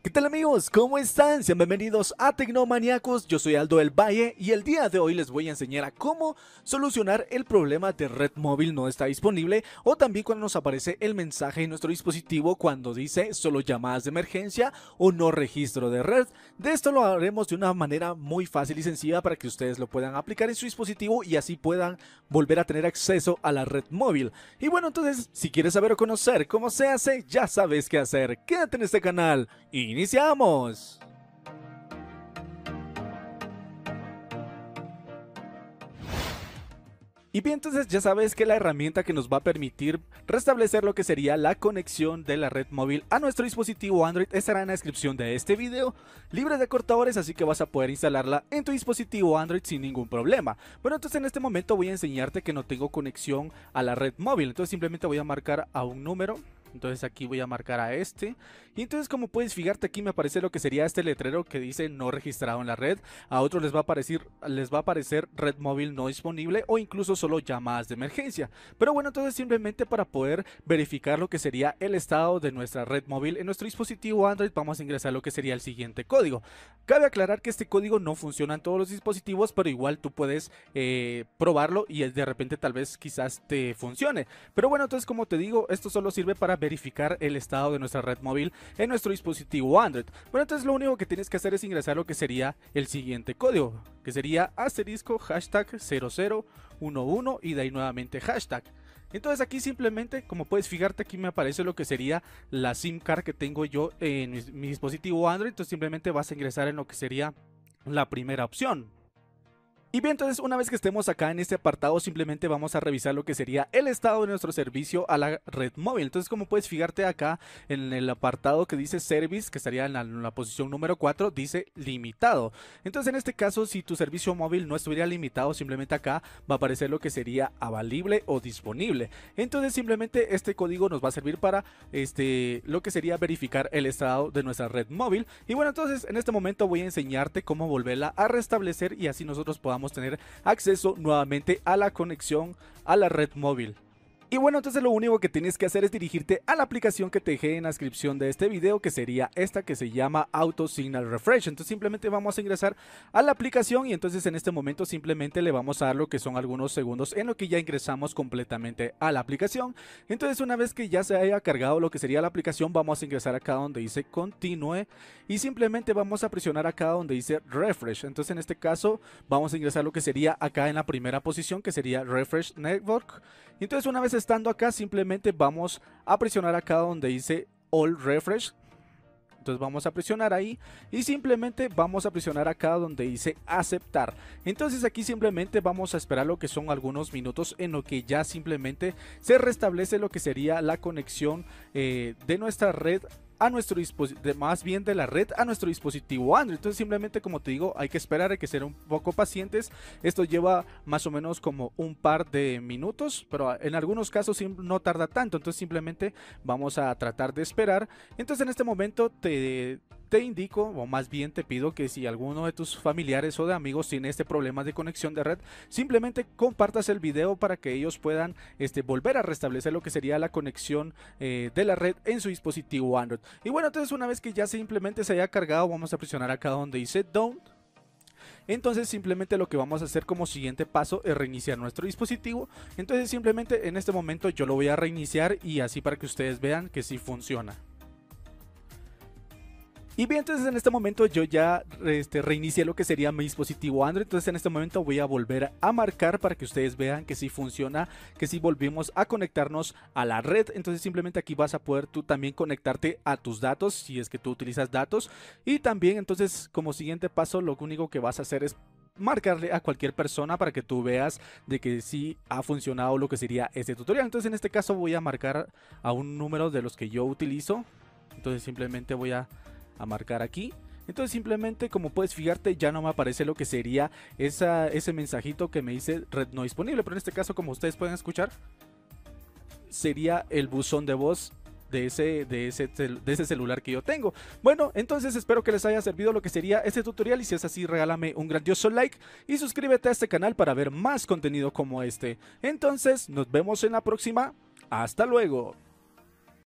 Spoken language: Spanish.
¿Qué tal amigos? ¿Cómo están? Sean bienvenidos a Tecnomaniacos, yo soy Aldo del Valle y el día de hoy les voy a enseñar a cómo solucionar el problema de red móvil no está disponible o también cuando nos aparece el mensaje en nuestro dispositivo cuando dice solo llamadas de emergencia o no registro de red. De esto lo haremos de una manera muy fácil y sencilla para que ustedes lo puedan aplicar en su dispositivo y así puedan volver a tener acceso a la red móvil. Y bueno, entonces, si quieres saber o conocer cómo se hace, ya sabes qué hacer. Quédate en este canal y ¡Iniciamos! Y bien, entonces ya sabes que la herramienta que nos va a permitir restablecer lo que sería la conexión de la red móvil a nuestro dispositivo Android estará en la descripción de este video, libre de cortadores, así que vas a poder instalarla en tu dispositivo Android sin ningún problema. Bueno, entonces en este momento voy a enseñarte que no tengo conexión a la red móvil, entonces simplemente voy a marcar a un número entonces aquí voy a marcar a este. Y entonces como puedes fijarte aquí me aparece lo que sería este letrero que dice no registrado en la red. A otros les va a aparecer, les va a aparecer red móvil no disponible o incluso solo llamadas de emergencia. Pero bueno, entonces simplemente para poder verificar lo que sería el estado de nuestra red móvil en nuestro dispositivo Android vamos a ingresar lo que sería el siguiente código. Cabe aclarar que este código no funciona en todos los dispositivos, pero igual tú puedes eh, probarlo y de repente tal vez quizás te funcione. Pero bueno, entonces como te digo, esto solo sirve para verificar el estado de nuestra red móvil en nuestro dispositivo Android. Bueno, entonces lo único que tienes que hacer es ingresar lo que sería el siguiente código, que sería asterisco hashtag 0011 y de ahí nuevamente hashtag. Entonces aquí simplemente, como puedes fijarte, aquí me aparece lo que sería la SIM card que tengo yo en mi, mi dispositivo Android. Entonces simplemente vas a ingresar en lo que sería la primera opción. Y bien, entonces una vez que estemos acá en este apartado simplemente vamos a revisar lo que sería el estado de nuestro servicio a la red móvil. Entonces como puedes fijarte acá en el apartado que dice service, que estaría en la, posición número 4, dice limitado. Entonces en este caso si tu servicio móvil no estuviera limitado, simplemente acá va a aparecer lo que sería avalible o disponible. Entonces simplemente este código nos va a servir para este, lo que sería verificar el estado de nuestra red móvil. Y bueno, entonces en este momento voy a enseñarte cómo volverla a restablecer y así nosotros podamos tener acceso nuevamente a la conexión a la red móvil. Y bueno, entonces lo único que tienes que hacer es dirigirte a la aplicación que te dejé en la descripción de este video, que sería esta que se llama Auto Signal Refresh. Entonces simplemente vamos a ingresar a la aplicación y entonces en este momento simplemente le vamos a dar lo que son algunos segundos en lo que ya ingresamos completamente a la aplicación. Entonces una vez que ya se haya cargado lo que sería la aplicación, vamos a ingresar acá donde dice Continue y simplemente vamos a presionar acá donde dice Refresh. Entonces en este caso vamos a ingresar lo que sería acá en la primera posición, que sería Refresh Network. Entonces una vez estando acá simplemente vamos a presionar acá donde dice All Refresh. Entonces vamos a presionar ahí y simplemente vamos a presionar acá donde dice aceptar. Entonces aquí simplemente vamos a esperar lo que son algunos minutos en lo que ya simplemente se restablece lo que sería la conexión eh, de nuestra red a nuestro dispositivo, más bien de la red a nuestro dispositivo Android. Entonces simplemente como te digo, hay que esperar, hay que ser un poco pacientes. Esto lleva más o menos como un par de minutos, pero en algunos casos no tarda tanto. Entonces simplemente vamos a tratar de esperar. Entonces en este momento te, te indico, o más bien te pido que si alguno de tus familiares o de amigos tiene este problema de conexión de red, simplemente compartas el video para que ellos puedan este, volver a restablecer lo que sería la conexión eh, de la red en su dispositivo Android. Y bueno, entonces una vez que ya simplemente se haya cargado, vamos a presionar acá donde dice Don't. Entonces simplemente lo que vamos a hacer como siguiente paso es reiniciar nuestro dispositivo. Entonces simplemente en este momento yo lo voy a reiniciar y así para que ustedes vean que sí funciona. Y bien, entonces en este momento yo ya este, reinicié lo que sería mi dispositivo Android. Entonces en este momento voy a volver a marcar para que ustedes vean que sí funciona, que sí volvimos a conectarnos a la red. Entonces simplemente aquí vas a poder tú también conectarte a tus datos si es que tú utilizas datos. Y también entonces como siguiente paso lo único que vas a hacer es marcarle a cualquier persona para que tú veas de que sí ha funcionado lo que sería este tutorial. Entonces en este caso voy a marcar a un número de los que yo utilizo. Entonces simplemente voy a a marcar aquí. Entonces simplemente como puedes fijarte ya no me aparece lo que sería esa, ese mensajito que me dice red no disponible. Pero en este caso como ustedes pueden escuchar sería el buzón de voz de ese, de, ese, de ese celular que yo tengo. Bueno, entonces espero que les haya servido lo que sería este tutorial y si es así regálame un grandioso like y suscríbete a este canal para ver más contenido como este. Entonces nos vemos en la próxima. Hasta luego.